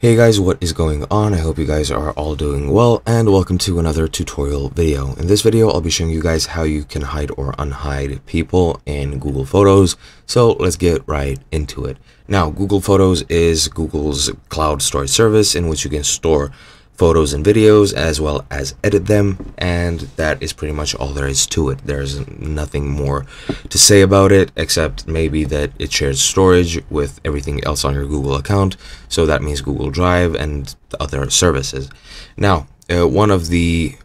Hey guys, what is going on? I hope you guys are all doing well and welcome to another tutorial video. In this video, I'll be showing you guys how you can hide or unhide people in Google Photos. So let's get right into it. Now, Google Photos is Google's cloud storage service in which you can store photos and videos as well as edit them and that is pretty much all there is to it. There's nothing more to say about it except maybe that it shares storage with everything else on your google account. So that means google drive and other services. Now uh, one of the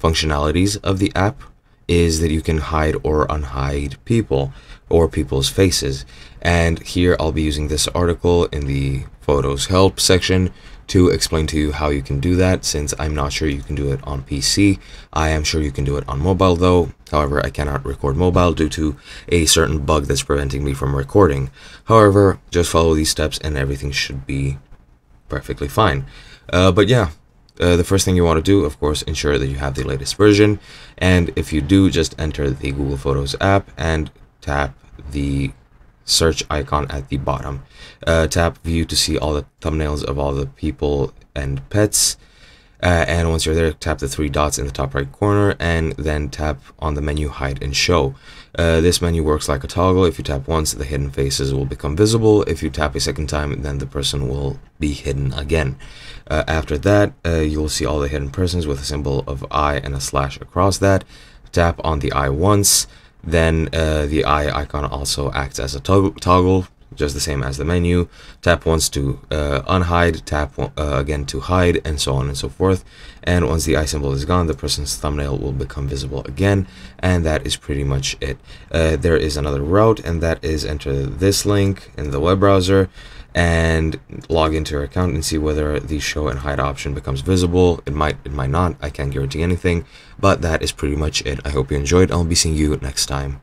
functionalities of the app is that you can hide or unhide people or people's faces. And here I'll be using this article in the photos help section to explain to you how you can do that since I'm not sure you can do it on PC. I am sure you can do it on mobile though. However, I cannot record mobile due to a certain bug that's preventing me from recording. However, just follow these steps and everything should be perfectly fine. Uh, but yeah, uh, the first thing you want to do, of course, ensure that you have the latest version. And if you do, just enter the Google Photos app and tap the search icon at the bottom. Uh, tap view to see all the thumbnails of all the people and pets. Uh, and once you're there, tap the three dots in the top right corner and then tap on the menu hide and show. Uh, this menu works like a toggle. If you tap once, the hidden faces will become visible. If you tap a second time, then the person will be hidden again. Uh, after that, uh, you'll see all the hidden persons with a symbol of eye and a slash across that. Tap on the eye once. Then uh, the eye icon also acts as a toggle, just the same as the menu. Tap once to uh, unhide, tap uh, again to hide, and so on and so forth. And once the eye symbol is gone, the person's thumbnail will become visible again, and that is pretty much it. Uh, there is another route, and that is enter this link in the web browser and log into your account and see whether the show and hide option becomes visible. It might, it might not. I can't guarantee anything, but that is pretty much it. I hope you enjoyed. I'll be seeing you next time.